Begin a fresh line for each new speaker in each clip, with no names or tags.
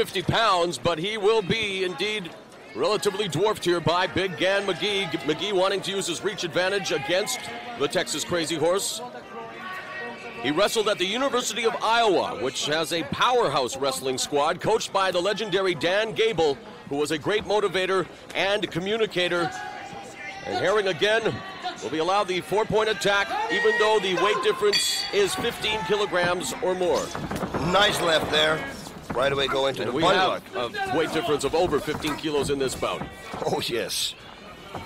50 pounds, but he will be indeed relatively dwarfed here by Big Gan McGee. McGee wanting to use his reach advantage against the Texas Crazy Horse. He wrestled at the University of Iowa, which has a powerhouse wrestling squad coached by the legendary Dan Gable, who was a great motivator and communicator. And Herring again will be allowed the four point attack, even though the weight difference is 15 kilograms or more.
Nice left there. Right away go into
And
the
we have
lock.
a weight difference of over 15 kilos in this bout.
Oh, yes.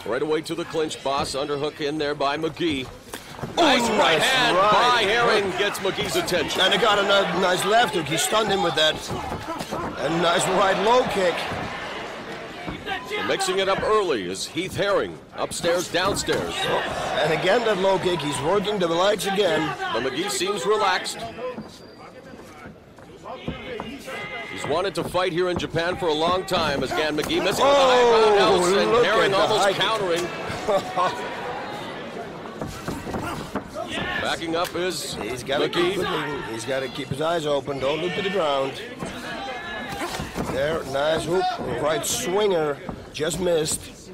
Right away to the clinch, boss. Underhook in there by McGee.
Oh,
Nice right
nice
hand
right.
by Herring gets McGee's attention.
And he got a nice left hook. He stunned him with that. And nice right low kick.
Mixing it up early is Heath Herring. Upstairs, downstairs.
And again, that low kick. He's working the legs again.
But McGee seems relaxed. He's wanted to fight here in Japan for a long time as Gan McGee missing with the high
Oh,
roundhouse and Herring almost countering. Backing up is
He's got to keep
McGee.
looking. He's got to keep his eyes open. Don't look to the ground. There, nice hook. Right swinger. Just missed.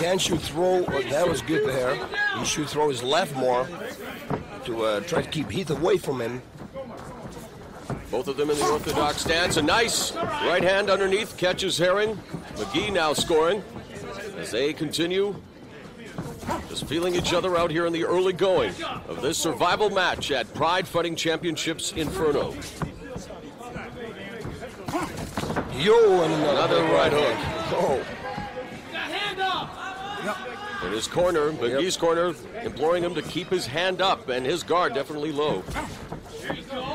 Gan should throw. oh, that was good there. He should throw his left more to uh, try to keep Heath away from him.
Both of them in the orthodox stance. A nice right hand underneath catches Herring. McGee now scoring as they continue just feeling each other out here in the early going of this survival match at Pride Fighting Championships Inferno.
Yo, and another,
Another right
hook. Oh,
In his corner, McGee's corner, imploring him to keep his hand up and his guard definitely low.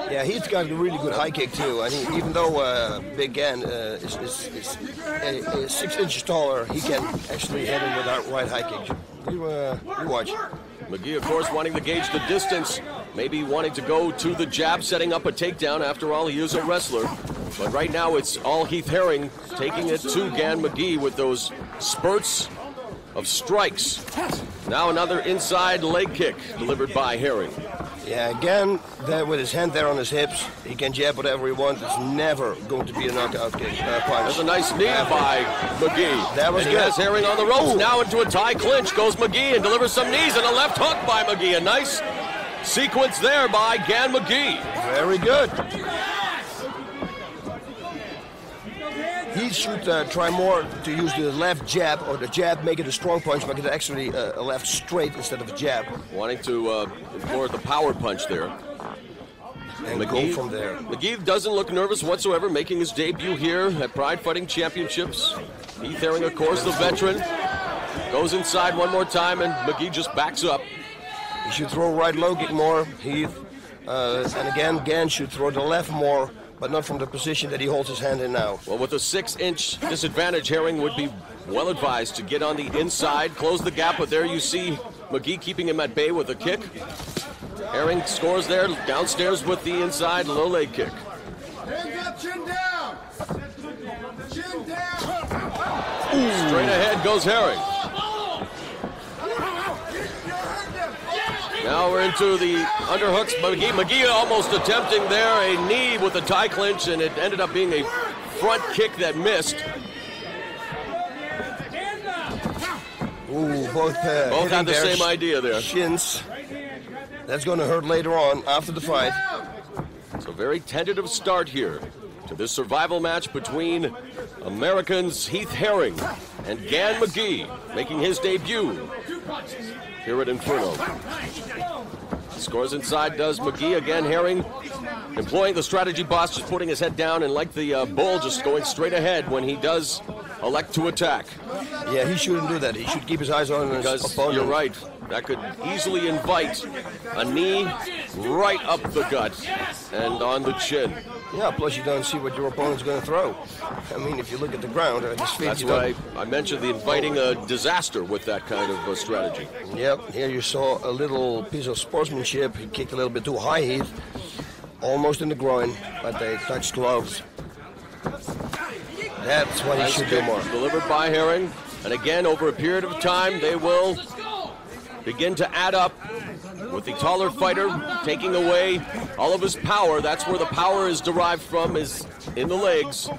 Yeah, he's got a really good high kick too. And he, even though uh, Big Gan uh, is, is, is, uh, is six inches taller, he can actually hit him with that right high kick. You, uh, you watch.
McGee, of course, wanting to gauge the distance, maybe wanting to go to the jab, setting up a takedown. After all, he is a wrestler. But right now, it's all Heath Herring taking it to Gan McGee with those spurts of strikes. Now another inside leg kick delivered by Herring.
Yeah, again, there with his hand there on his hips, he can jab whatever he wants. It's never going to be a knockout kick. Uh, punch.
That's a nice knee by McGee.
That was
and
good.
Herring on the ropes.
Ooh.
Now into a tie clinch goes McGee and delivers some knees and a left hook by McGee. A nice sequence there by Gan McGee.
Very good. He should uh, try more to use the left jab or the jab, make it a strong punch, make it actually uh, a left straight instead of a jab,
Wanting to uh, the power punch there.
and go from there.
McGee doesn't look nervous whatsoever, making his debut here at Pride Fighting Championships. Heath Herring, of course, the veteran. Goes inside one more time, and McGee just backs up.
He should throw right low kick more, Heath. Uh, and again, Gan should throw the left more, but not from the position that he holds his hand in now.
Well, with a six-inch disadvantage, Herring would be well advised to get on the inside, close the gap, but there you see McGee keeping him at bay with a kick. Herring scores there, downstairs with the inside low leg kick.
Hands up, chin down. Chin down.
Straight ahead goes Herring. Now we're into the underhooks. McGee, McGee almost attempting there a knee with a tie clinch, and it ended up being a front kick that missed.
Ooh, both uh,
Both had the same idea there.
Shins. That's going to hurt later on after the fight.
So very tentative start here to this survival match between Americans Heath Herring and Gan McGee, making his debut here at Inferno. Scores inside does McGee again. Herring employing the strategy boss, just putting his head down and like the uh, bull, just going straight ahead when he does elect to attack.
Yeah, he shouldn't do that. He should keep his eyes on his
Because
opponent.
you're right, that could easily invite a knee right up the gut and on the chin.
Yeah, plus you don't see what your opponent's going to throw. I mean, if you look at the ground, uh, his feet,
That's why I mentioned the inviting a disaster with that kind of uh, strategy.
Yep, here you saw a little piece of sportsmanship. He kicked a little bit too high heat, almost in the groin, but they touched gloves. That's what he
Nice
should do more.
Delivered by Herring. And again, over a period of time, they will begin to add up with the taller fighter taking away all of his power. That's where the power is derived from, is in the legs.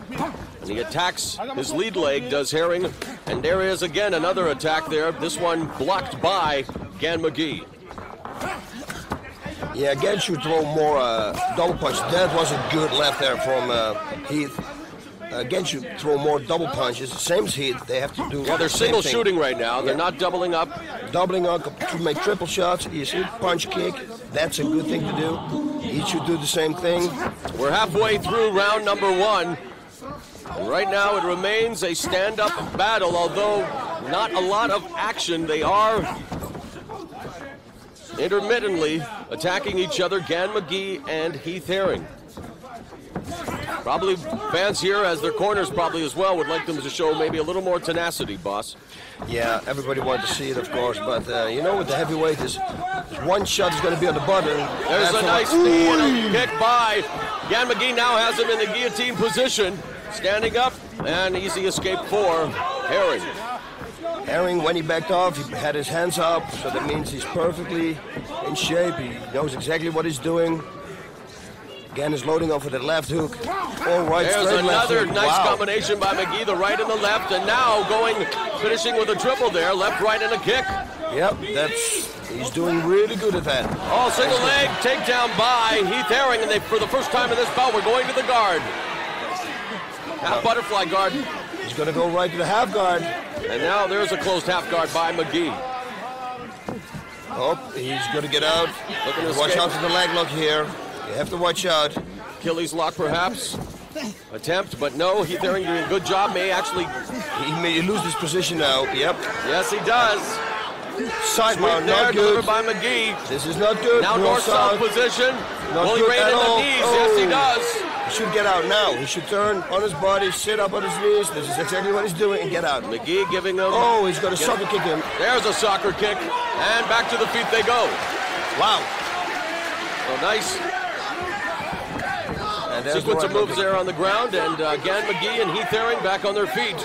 And he attacks his lead leg, does Herring. And there is again another attack there. This one blocked by Gan McGee.
Yeah, again should throw more uh, double punch. That was a good left there from uh, Heath. Again should throw more double punches. Same as Heath. They have to do.
Well, they're
the
single
thing.
shooting right now. They're
Yeah.
not doubling up.
Doubling up to make triple shots. You see, punch kick. That's a good thing to do. He should do the same thing.
We're halfway through round number one. And right now it remains a stand-up battle, although not a lot of action. They are intermittently attacking each other, Gan McGee and Heath Herring. Probably fans here, as their corners probably as well, would like them to show maybe a little more tenacity, boss.
Yeah, everybody wanted to see it, of course, but uh, you know, with the heavyweight, is one shot is going to be on the button.
There's a nice a kick by Gan McGee. Now has him in the guillotine position, standing up, and easy escape for Herring.
Herring, when he backed off, he had his hands up, so that means he's perfectly in shape. He knows exactly what he's doing. Again, is loading off with the left hook. All right,
There's another nice
Wow.
combination by McGee, the right and the left, and now going, finishing with a triple there, left, right, and a kick.
Yep, that's he's doing really good at that.
All single leg takedown by Heath Herring, and they, for the first time in this bout, we're going to the guard. Half butterfly guard,
He's going to go right to the half guard.
and now there's a closed half guard by McGee.
Oh, he's going to get out.
Looking to
Watch
escape.
out for the leg lock here. You have to watch out.
Achilles lock perhaps. Attempt, but no, Herring doing a good job. May actually,
He may lose his position now. Yep.
yes, he does.
Side
Sweep
mount,
there,
not good.
by McGee.
This is not good.
Now north-south position.
Not
he
good at all.
knees? Yes, he
Oh.
does.
He should get out now. He should turn on his body, sit up on his knees. This is exactly what he's doing, and get out.
McGee giving him.
Oh, he's going to sucker kick him.
There's a soccer kick, and back to the feet they go.
Wow.
So nice
And there's
sequence of moves there on the ground, and uh, Gan McGee and Heath Herring back on their feet.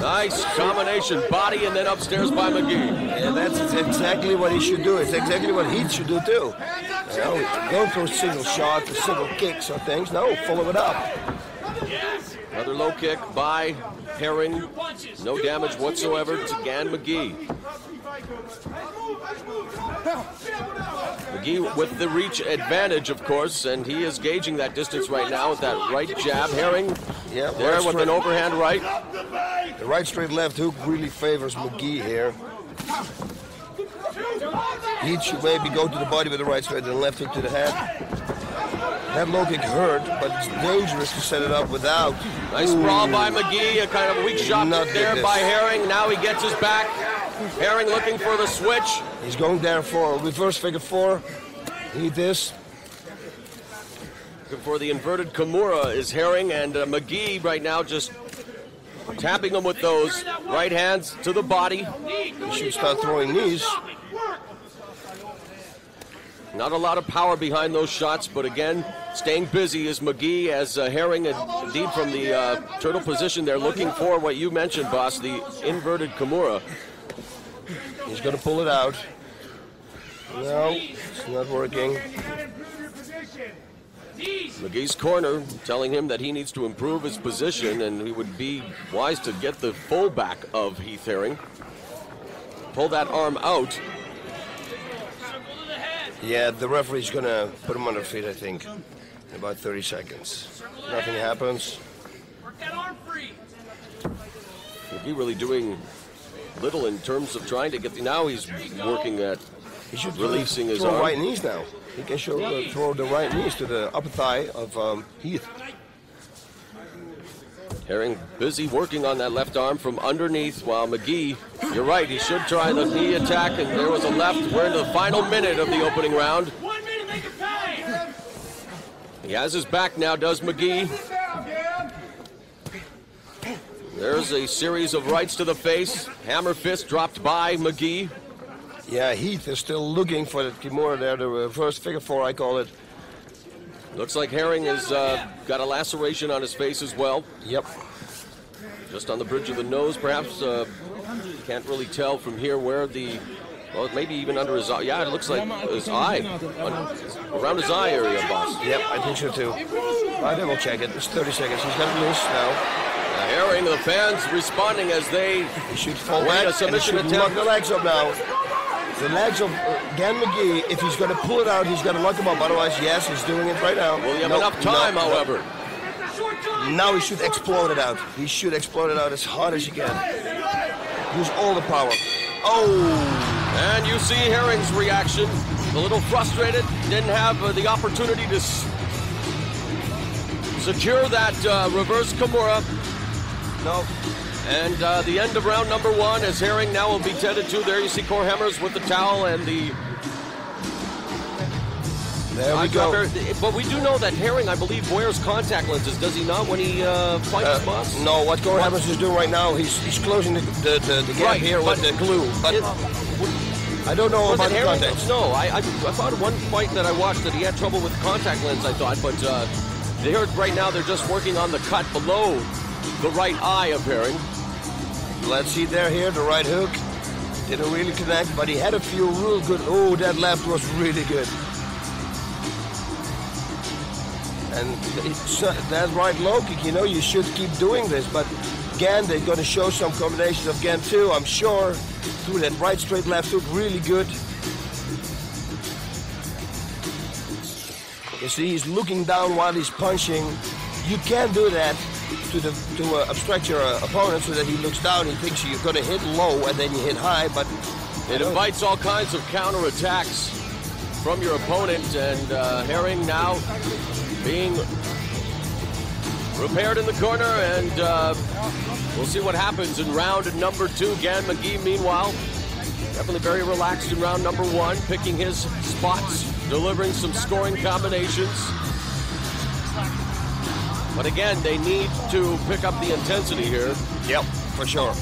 Nice combination, body and then upstairs by McGee.
Yeah, that's exactly what he should do. It's exactly what he should do too. You know, go for single shots, single kicks or things. No, follow it up.
Another low kick by Herring. No damage whatsoever to Gan McGee. McGee with the reach advantage, of course, and he is gauging that distance right now with that right jab. Herring
Yeah,
there
right
with an overhand right.
The right straight left hook really favors McGee here. He should maybe go to the body with the right straight and the left hook to the head. That low kick hurt, but it's dangerous to set it up without.
Nice brawl by McGee, a kind of weak shot
Not
there by. Herring. Now he gets his back. Herring looking for the switch.
He's going there for a reverse figure four. Need this.
Looking for the inverted Kimura is Herring, and uh, McGee right now just tapping him with those right hands to the body.
He should start throwing knees.
Not a lot of power behind those shots, but again, staying busy is McGee as uh, Herring, indeed from the uh, turtle position, they're looking for what you mentioned, boss, the inverted Kimura.
He's going to pull it out. No, it's not working.
McGee's corner telling him that he needs to improve his position, and he would be wise to get the full back of Heath Herring. Pull that arm out.
Yeah, the referee's going to put him on their feet, I think, in about 30 seconds. Nothing happens.
McGee really doing little in terms of trying to get the. Now he's working at
He should
Releasing his
throw
arm.
right knees now. He can show, uh, throw the right knees to the upper thigh of um, Heath.
Herring busy working on that left arm from underneath, while McGee, you're right, he should try the knee attack, and there was a left. We're in the final minute of the opening round.
One minute, make it pay!
He has his back now, does McGee. There's a series of rights to the face. Hammer fist dropped by McGee.
Yeah, Heath is still looking for the Kimura there, the reverse figure four, I call it.
Looks like Herring has uh, got a laceration on his face as well,
Yep.
just on the bridge of the nose, perhaps. Uh, can't really tell from here where the Well, maybe even under his eye. Yeah, it looks like his eye. Un- around his eye area, boss.
Yep, I think so too. I think we'll check it. It's 30 seconds. He's got loose now.
Uh, Herring, the fans responding as they
He should fall back
a
and
submission
should
attempt.
lock the legs up now. The legs of uh, Gan McGee, if he's going to pull it out, he's going to lock him up. Otherwise, yes, he's doing it right now.
will he have
No,
enough time, however.
Now he should explode it out. He should explode it out as hard as he can. Use all the power. Oh!
And you see Herring's reaction. A little frustrated. Didn't have uh, the opportunity to secure that uh, reverse Kimura.
No.
And uh, the end of round number one as Herring now will be tended to. There you see Core Hammers with the towel and the
There we go.
But we do know that Herring, I believe, wears contact lenses, does he not, when he uh, fights
Uh,
boss?
no, what Gore Hammers is doing right now, he's he's closing the, the, the, the gap
Right,
here with the glue. But
It-
I don't know about the
Herring? No, I, I, I thought one fight that I watched that he had trouble with contact lens, I thought, but uh, they heard right now they're just working on the cut below the right eye appearing.
Let's see there here, the right hook. Didn't really connect, but he had a few real good. Oh, that left was really good. And it's, uh, that right low kick, you know, you should keep doing this. But again, they're going to show some combinations of Gan too, I'm sure. Through that right straight left hook, really good. You see, he's looking down while he's punching. You can't do that to the to uh, abstract your uh, opponent so that he looks down. He thinks you're going to hit low and then you hit high, but
It invites all kinds of counterattacks from your opponent, and uh, Herring now being repaired in the corner, and uh, we'll see what happens in round number two. Gan McGee, meanwhile, definitely very relaxed in round number one, picking his spots, delivering some scoring combinations. But again, they need to pick up the intensity here.
Yep, for sure.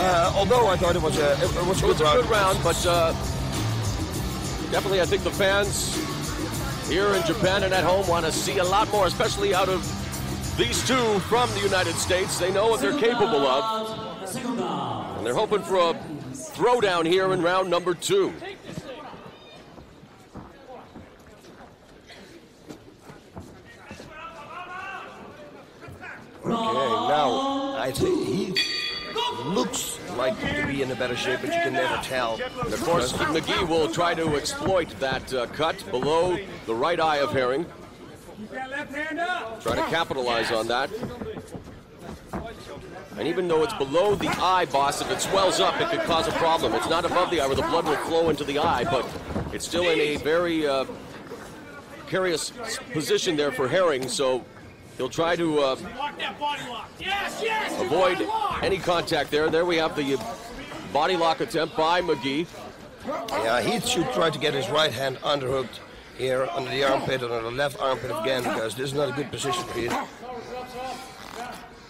Uh, although I thought it was a it, was a
It was
good
a
round.
good round, but uh, definitely I think the fans here in Japan and at home want to see a lot more, especially out of these two from the United States. They know what they're capable of, and they're hoping for a throwdown here in round number two.
Okay, now I think he looks like to be in a better shape, but you can never tell.
And of course, McGee will try to exploit that uh, cut below the right eye of Herring, try to capitalize on that. And even though it's below the eye, boss, if it swells up, it could cause a problem. It's not above the eye where the blood will flow into the eye, but it's still in a very uh, precarious position there for Herring, so he'll try to uh,
Lock that body lock. Yes, yes.
avoid any contact there. There we have the body lock attempt by McGee.
Yeah, he should try to get his right hand underhooked here under the armpit under the left armpit again because this is not a good position for you.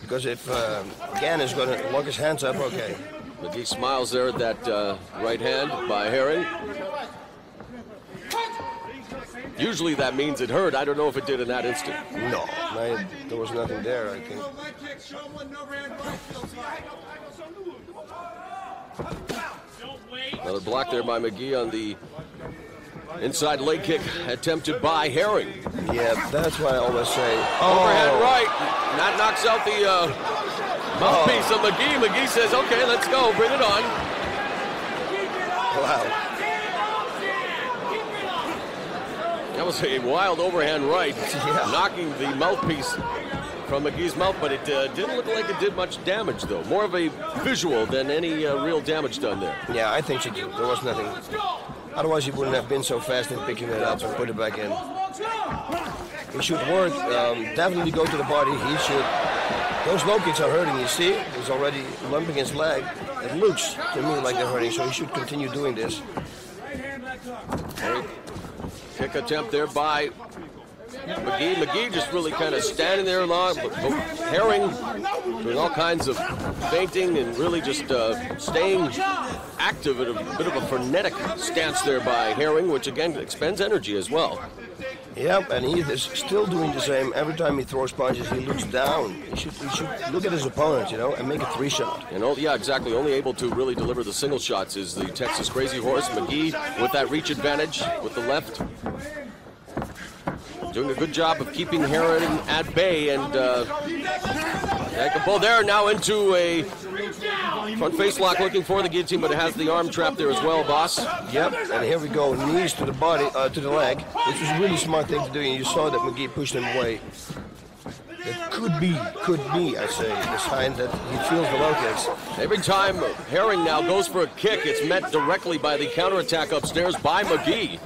Because if uh, Gan is going to lock his hands up, okay.
McGee smiles there at that uh, right hand by Herring. Usually that means it hurt. I don't know if it did in that instant.
No, no, there was nothing there, I think.
Leg kick, show him what no red right feels like.
Don't.
Another block there by McGee on the inside leg kick attempted by Herring.
Yeah, that's why I always say.
Overhead
Oh,
right. And that knocks out the uh, mouthpiece of McGee. McGee says, okay, let's go. Bring it on.
Wow.
That was a wild overhand right,
Yeah.
knocking the mouthpiece from McGee's mouth, but it uh, didn't look like it did much damage, though. More of a visual than any uh, real damage done there.
Yeah, I think so too. There was nothing. Otherwise, he wouldn't have been so fast in picking it up and put it back in. He should work, um, definitely go to the body. He should. Those low kicks are hurting, you see? He's already lumping his leg. It looks to me like they're hurting, so he should continue doing this.
Kick attempt there by McGee. McGee just really kind of standing there long, but, but Herring doing all kinds of feinting and really just uh, staying active at a bit of a frenetic stance there by Herring, which again expends energy as well.
Yep, and he is still doing the same. Every time he throws punches, he looks down. He should, he should look at his opponent, you know, and make a three shot.
And oh, yeah, exactly. Only able to really deliver the single shots is the Texas Crazy Horse McGee with that reach advantage with the left. Doing a good job of keeping Herring at bay and uh, Jacobo there now into a front face lock looking for the guillotine, but it has the arm trap there as well, boss.
Yep, and here we go, knees to the body, uh, to the leg, which was a really smart thing to do, and you saw that McGee pushed him away. It could be, could be, I say, a sign that he feels the low kicks.
Every time Herring now goes for a kick, it's met directly by the counterattack upstairs by McGee.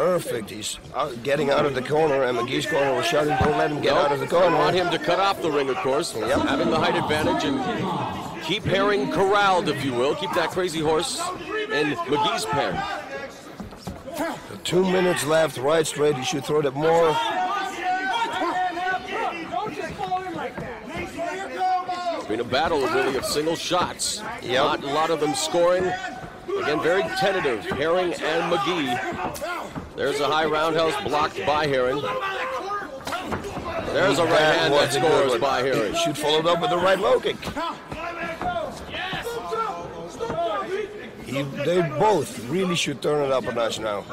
Perfect. He's out, getting out of the corner, and McGee's corner was shouting, don't let him get
Nope.
out of the corner.
I want him to cut off the ring, of course,
Yep.
having the height advantage and keep Herring corralled, if you will. Keep that crazy horse in McGee's pen.
Two minutes left, right straight, he should throw that more.
Don't just fall in like that.
It's been a battle really of single shots.
Yep.
Not a lot of them scoring. Again, very tentative. Herring and McGee. There's a high roundhouse blocked by Herring. There's a right hand that
was a good
scores by Herring.
He should follow it up with the right low kick. He, they both really should turn it up a notch now.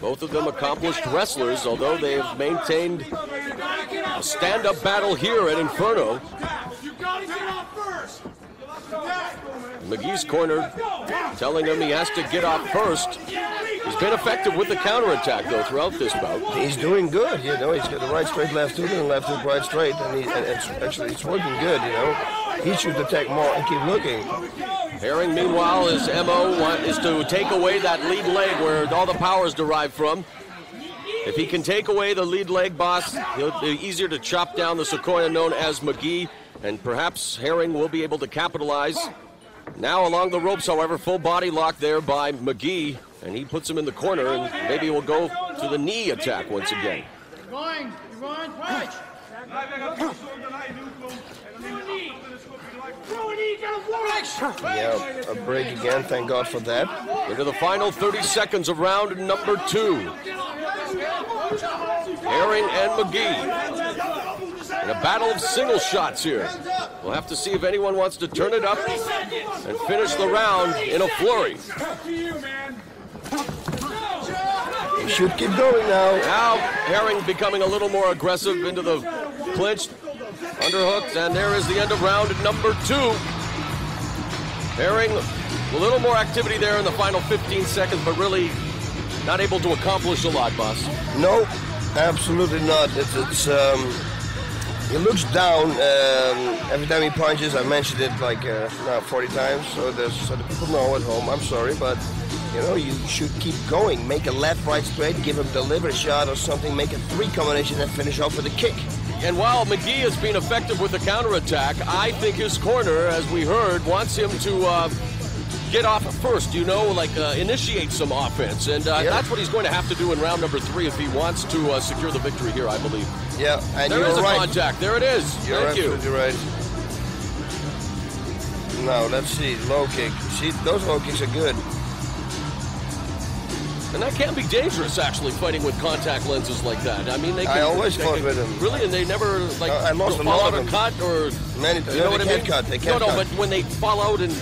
Both of them accomplished wrestlers, although they have maintained a stand-up battle here at Inferno.
You gotta get off first.
McGee's corner telling him he has to get off first. He's been effective with the counterattack, though, throughout this bout.
He's doing good, you know. He's got the right straight, left hook, and left hook, right straight, and, he, and it's actually it's working good, you know. He should attack more and keep looking.
Herring, meanwhile, his MO is to take away that lead leg where all the power is derived from. If he can take away the lead leg, boss, he'll be easier to chop down the Sequoia known as McGee, and perhaps Herring will be able to capitalize. Now along the ropes, however, full body lock there by McGee, and he puts him in the corner, and maybe we'll go to the knee attack once again.
Going, going, punch.
A knee, get a warning.
Yeah, a break again. Thank God for that.
Into the final 30 seconds of round number two. Herring and McGee. In a battle of single shots here. We'll have to see if anyone wants to turn it up and finish the round in a flurry.
To you, man.
He should keep going now.
Now, Herring becoming a little more aggressive into the clinch. Underhooks, and there is the end of round number two. Herring, a little more activity there in the final 15 seconds, but really not able to accomplish a lot, boss.
No, absolutely not. It's, it's um, he looks down um, every time he punches. I mentioned it like uh, now 40 times, so there's so the people know at home. I'm sorry, but you know you should keep going. Make a left, right, straight. Give him delivery shot or something. Make a three combination and finish off with a kick.
And while McGee has been effective with the counterattack, I think his corner, as we heard, wants him to uh, get off first, you know, like uh, initiate some offense. And uh,
Yeah.
that's what he's going to have to do in round number three if he wants to uh, secure the victory here, I believe.
Yeah, and
There
you're
is a
right.
contact. There it is.
You're
Thank you.
right. Now let's see, low kick. See, those low kicks are good.
And that can be dangerous, actually, fighting with contact lenses like that. I mean, they can,
I always
they
fought
can-
with them.
Really, and they never like
I lost a
fall
lot
out
of
or
them.
cut or
Many
you know
No,
what I mean?
cut, they
no,
can't
no,
cut.
but when they fall out and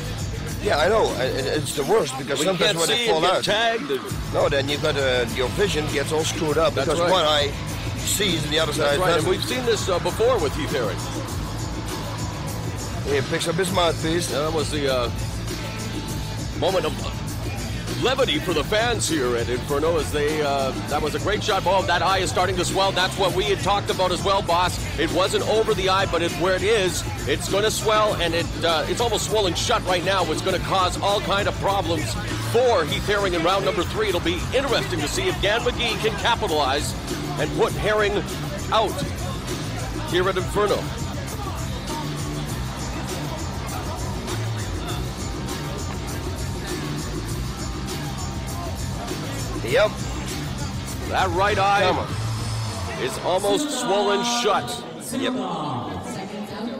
Yeah, I know. It's the worst because
when you
sometimes when they fall out.
tagged,
No, then you've got uh, your vision gets all screwed up
That's
because
right.
one eye sees and the other
that's
side
right. And
doesn't.
we've seen this uh, before with Heath Herring.
He picks up his mouthpiece.
That was the uh, moment of levity for the fans here at Inferno as they, uh, that was a great shot. Oh, that eye is starting to swell. That's what we had talked about as well, boss. It wasn't over the eye, but it's where it is. It's going to swell, and it uh, it's almost swollen shut right now, is going to cause all kind of problems for Heath Herring in round number three. It'll be interesting to see if Gan McGee can capitalize and put Herring out here at Inferno.
Yep.
That right
Come
eye
on.
is almost swollen shut.
Yep.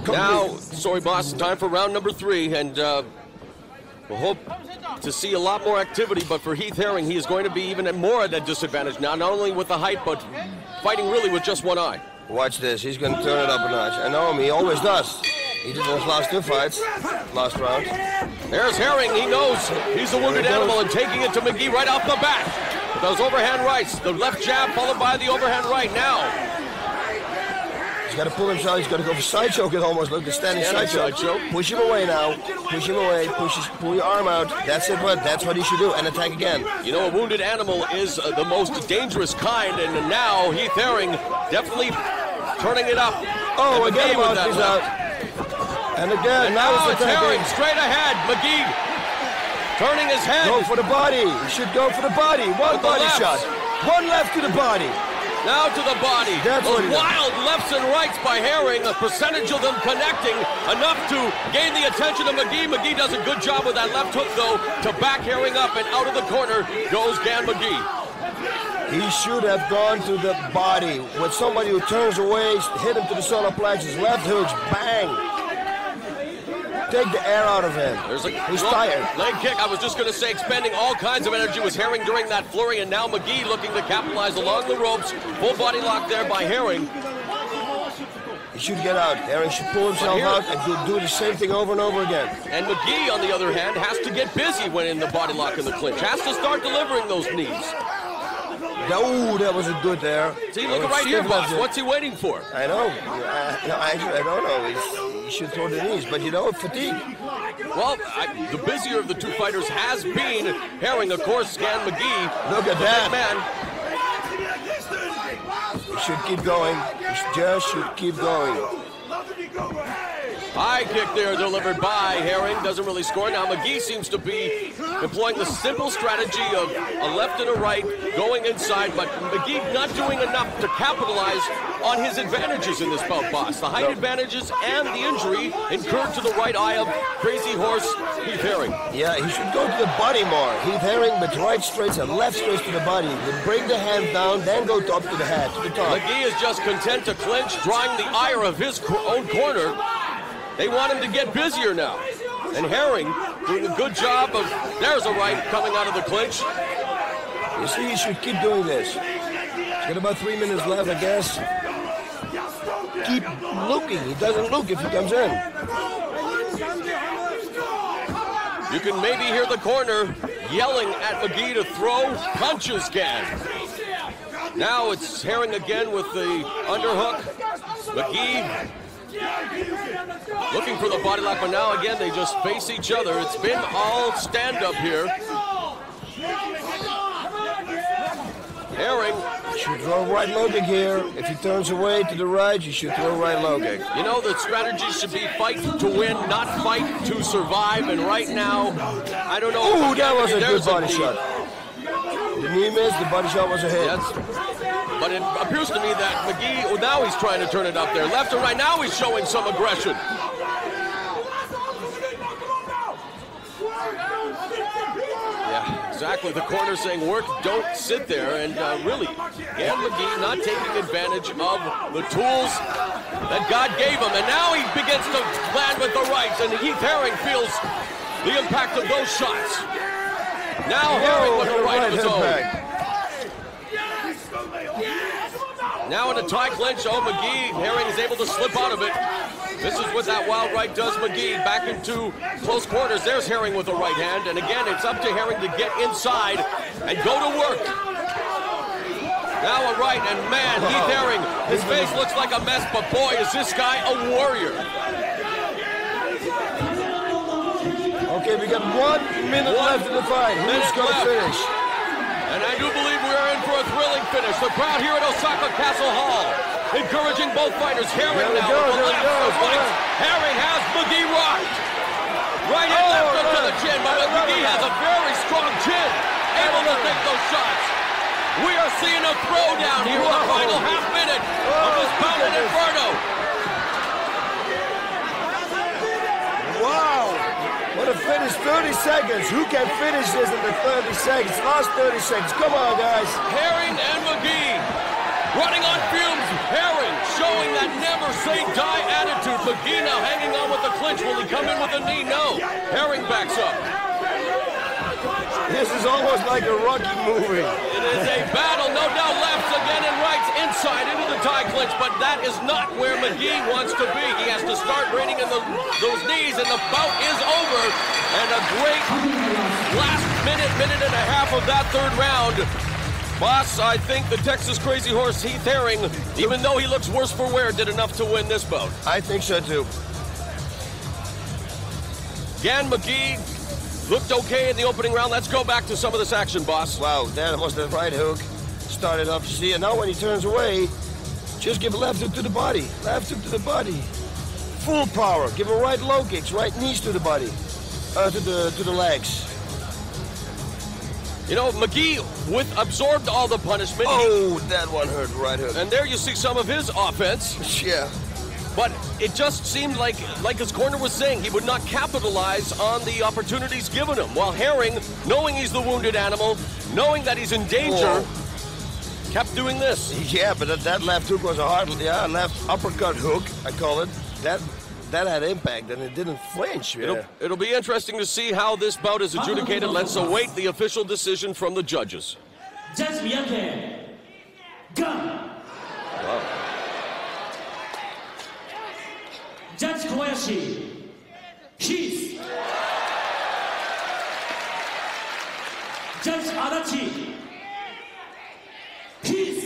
Now, sorry, boss, time for round number three, and uh, We'll hope to see a lot more activity, but for Heath Herring, he is going to be even more at a disadvantage now, not only with the height, but fighting really with just one eye.
Watch this. He's going to turn it up a notch. I know him. He always does. He did those last two fights, last round.
There's Herring. He knows he's a wounded animal and taking it to McGee right off the bat. Those overhand rights, the left jab followed by the overhand right now.
He's got to pull himself. He's got to go for side choke. It almost look the standing side choke.
side choke.
Push him away now. Push him away. Push his, pull your arm out. That's it. What? That's what he should do. And attack again.
You know, a wounded animal is uh, the most dangerous kind, and now Heath Herring definitely turning it up.
Oh, again,
McGee with that
out. And again,
And
now
now it's Herring straight ahead. McGee turning his head.
Go for the body. He should go for the body. One
With
body shot. One left to the body.
Now to the body.
That's
Those
he does.
wild lefts and rights by Herring, a percentage of them connecting enough to gain the attention of McGee. McGee does a good job with that left hook, though, to back Herring up, and out of the corner goes Gan McGee.
He should have gone to the body. With somebody who turns away, hit him to the solar plexus. Left hooks, bang. Take the air out of him.
There's a
He's
well,
tired.
Leg kick. I was just going to say, expending all kinds of energy was Herring during that flurry, and now McGee looking to capitalize along the ropes. Full body lock there by Herring.
He should get out. Herring should pull himself out and do, do the same thing over and over again.
And McGee, on the other hand, has to get busy when in the body lock in the clinch. Has to start delivering those knees.
Oh, that was a good there.
See, look right here, boss. What's he waiting for?
I know. I, no, actually, I don't know. He's, he should throw the knees, but you know, fatigue.
Well, I, the busier of the two fighters has been Herring, of course, Scan McGee.
Look at that.
man.
He should keep going. He just should keep going.
High kick there delivered by Herring. Doesn't really score. Now McGee seems to be employing the simple strategy of a left and a right going inside, but McGee not doing enough to capitalize on his advantages in this bout, boss. The height advantages and the injury incurred to the right eye of Crazy Horse Heath Herring.
Yeah, he should go to the body more. Heath Herring with right straights and left straights to the body. Then bring the hand down, then go up to the head, to the top.
McGee is just content to clinch, drawing the ire of his own corner. They want him to get busier now. And Herring doing a good job of, there's a right coming out of the clinch.
You see, he should keep doing this. He's got about three minutes left, I guess. Keep looking. He doesn't look if he comes in.
You can maybe hear the corner yelling at McGee to throw punches again. Now it's Herring again with the underhook. McGee looking for the body lock, but now again they just face each other. It's been all stand up here. Herring,
Should throw right low kick here. If he turns away to the right, you should throw right low kick.
you know the strategy should be fight to win, not fight to survive. And right now, I don't know.
Ooh, that was a good body
knee.
shot. The knee missed, the body shot was a hit.
That's, but it appears to me that McGee, oh, now he's trying to turn it up there. Left and right, now he's showing some aggression. Yeah, exactly. The corner saying, work, don't sit there. And uh, really, Gan McGee not taking advantage of the tools that God gave him. And now he begins to land with the rights. And Heath Herring feels the impact of those shots. Now Herring with the right of his own. Now in a tie clinch, oh McGee, Herring is able to slip out of it. This is what that wild right does McGee back into close quarters. There's Herring with the right hand, and again it's up to Herring to get inside and go to work. Now a right, and man, Heath Herring, his face looks like a mess, but boy, is this guy a warrior.
Okay, we got one minute
One
left in the fight. Who's going to finish?
And I do believe we are in for a thrilling finish. The crowd here at Osaka Castle Hall encouraging both fighters. Herring
There
now
go,
with the left,
go,
the right. Herring has McGee rocked. Right and
Oh,
left hook to the chin, but McGee has a very strong chin, able to take those shots. We are seeing a throwdown here in the final half minute oh, of
Oh,
this bout
look
in
at this.
Inferno.
Wow! What a finish, 30 seconds. Who can finish this in the 30 seconds? Last 30 seconds. Come on, guys.
Herring and McGee running on fumes. Showing that never say die attitude. McGee now hanging on with the clinch. Will he come in with a knee? No. Herring backs up.
This is almost like a Rocky movie.
It is a battle, no doubt. Lefts again and rights inside into the tie clinch, but that is not where McGee wants to be. He has to start reining in the, those knees, and the bout is over. And a great last minute, minute and a half of that third round. Boss, I think the Texas Crazy Horse Heath Herring, even though he looks worse for wear, did enough to win this bout.
I think so too.
Gan McGee looked okay in the opening round. Let's go back to some of this action, boss.
Wow, that was the right hook. Started off, you see, and now when he turns away, just give a left hook to the body. Left hook to the body. Full power. Give a right low kicks, right knees to the body. Uh, to the to the legs.
You know, McGee with absorbed all the punishment.
Oh, that one hurt, right hook.
And there you see some of his offense.
Yeah.
But it just seemed like, like his corner was saying, he would not capitalize on the opportunities given him. While Herring, knowing he's the wounded animal, knowing that he's in danger,
Whoa.
kept doing this.
Yeah, but that, that left hook was a hard, yeah, left uppercut hook, I call it. That that had impact, and it didn't flinch. Yeah.
It'll, it'll be interesting to see how this bout is adjudicated. Let's await the official decision from the judges.
Judge Miyake. Gun. Judge Kobayashi. Peace. Judge Adachi. Peace.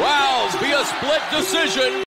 Wow, be a split decision.